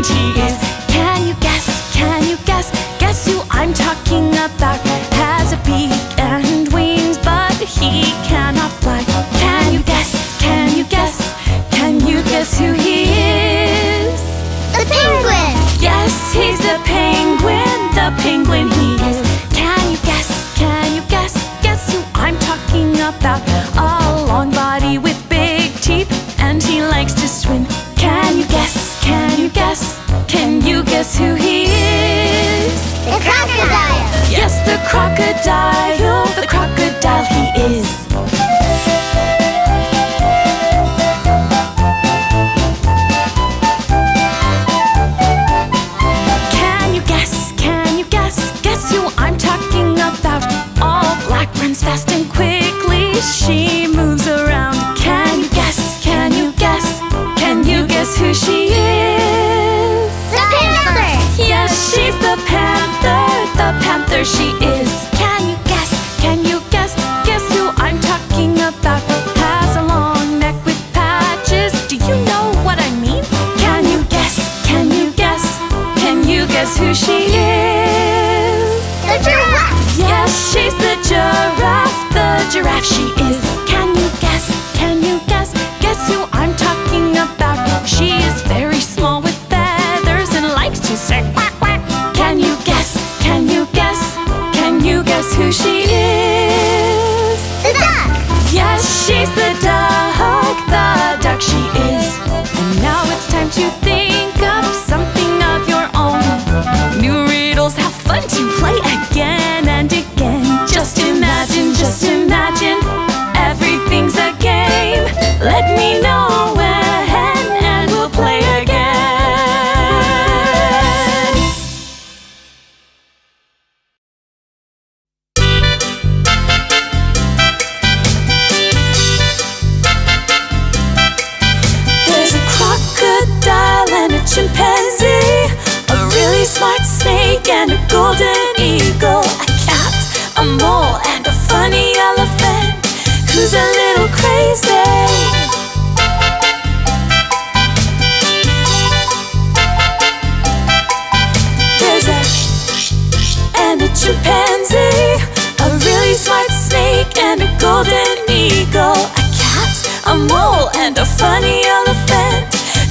and he is. Can you guess? Can you guess? Guess who I'm talking about? Has a beak and wings, but he cannot fly. Can you guess? Can you guess? Can you guess who he is? The penguin! Yes, he's the penguin, the penguin he is. Can you guess? Can you guess? Guess who I'm talking about? Crocodile, giraffe, she is. Can you guess? Can you guess? Guess who I'm talking about? She is very small with feathers and likes to say quack quack. Can you guess? Can you guess? Can you guess who she is?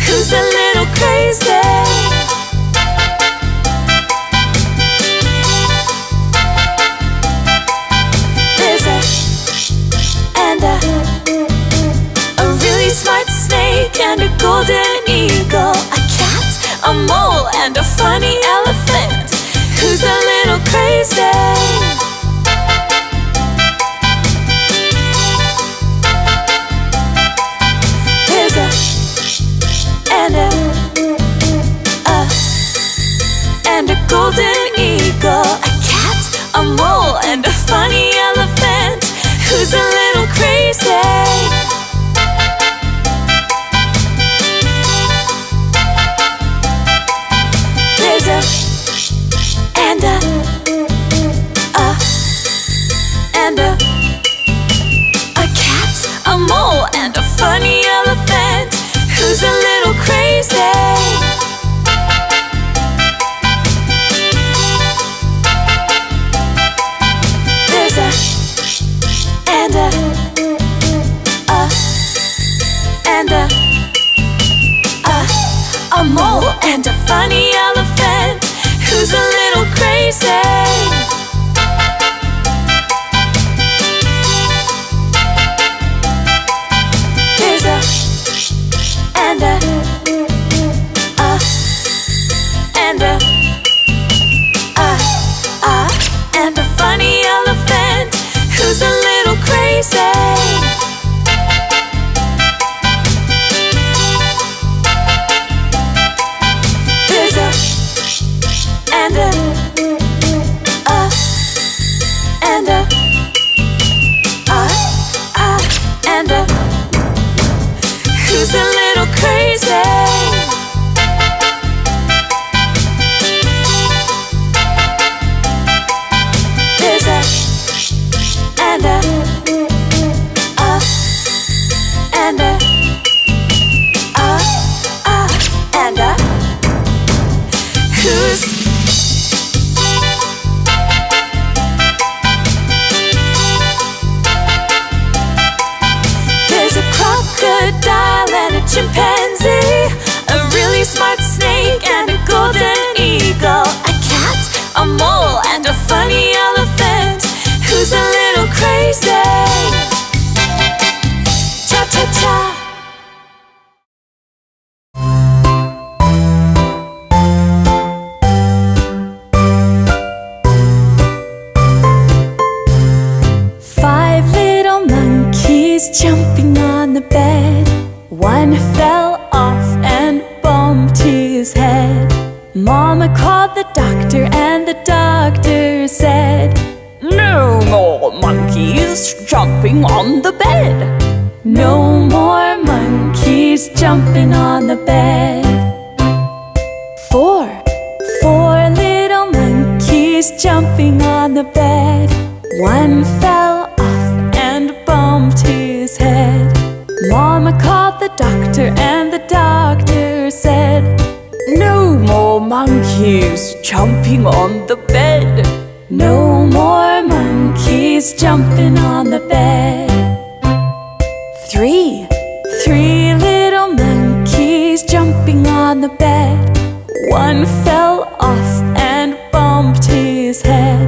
Who's a little crazy. There's a and a a really smart snake and a golden eagle, a cat, a mole, and a funny elephant who's a little crazy. Golden eagle, a cat, a mole, and a funny elephant who's a little crazy. His head. Mama called the doctor, and the doctor said, No more monkeys jumping on the bed. No more monkeys jumping on the bed. Four, four little monkeys jumping on the bed. One fell monkeys jumping on the bed. No more monkeys jumping on the bed. Three, three little monkeys jumping on the bed. One fell off and bumped his head.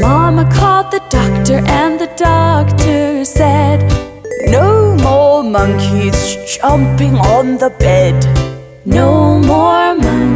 Mama called the doctor, and the doctor said, No more monkeys jumping on the bed. No more monkeys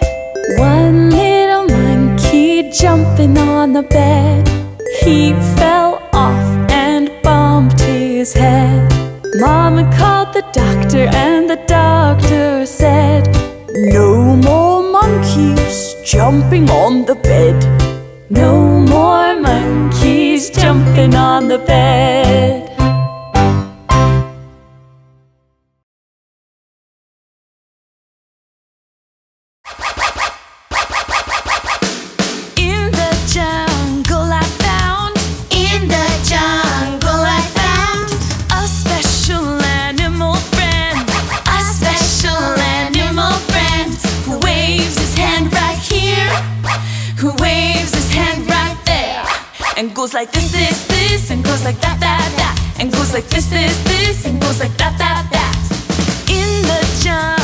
jumping on the bed. He fell off and bumped his head. Mama called the doctor, and the doctor said, No more monkeys jumping on the bed. No more monkeys jumping on the bed. Goes like this, this, this, and goes like that, that, that, and goes like this, this, this, and goes like that, that, that. In the jungle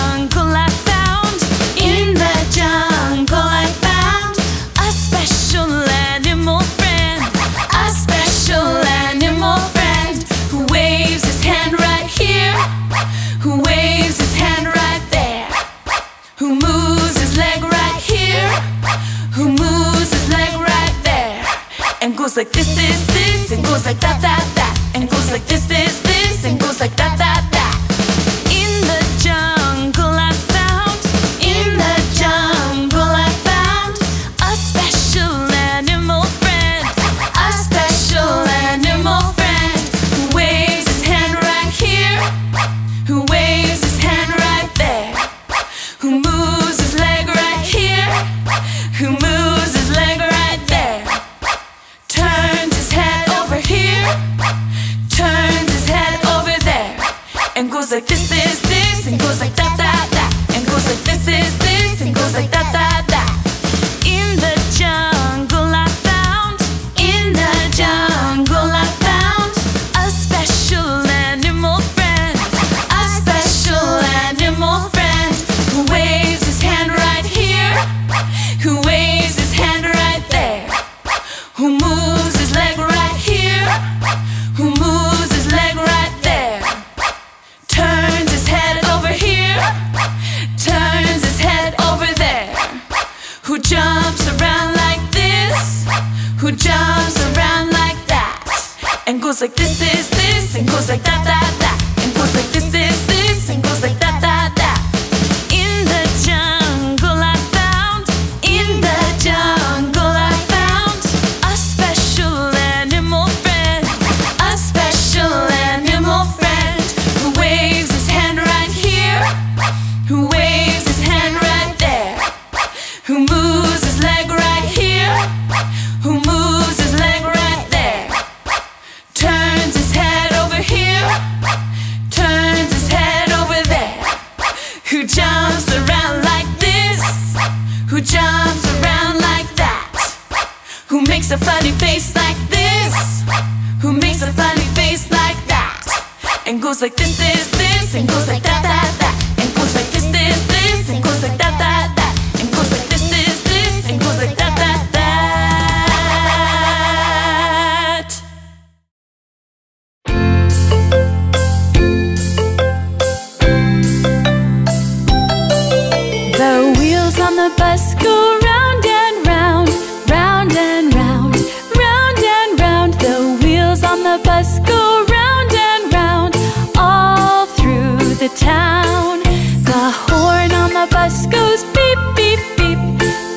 and goes like this, this, this, and goes like that, that, that, and goes like this, this, this, and goes like that, that, that. In the jungle I found, In the jungle I found a special animal friend, a special animal friend who waves his hand right here, who waves his hand right there, who moves this, and goes like that, that, that, and goes like this, this, this, and goes like that, that, that, and goes like this, this, this, and goes like that, that. The wheels on the bus go round and round, round and round, round and round. The wheels on the bus go the town. The horn on the bus goes beep, beep, beep,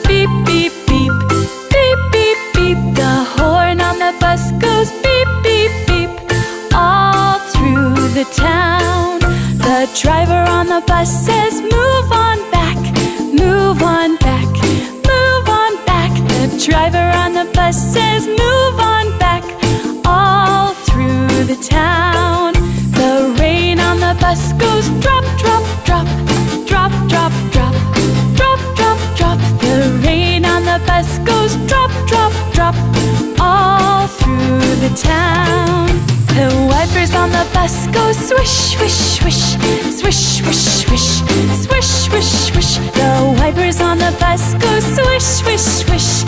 beep, beep, beep, beep, beep, beep. The horn on the bus goes beep, beep, beep, all through the town. The driver on the bus says, Move on back, town. The wipers on the bus go swish, swish, swish, swish, swish, swish, swish, swish, swish. The wipers on the bus go swish, swish, swish,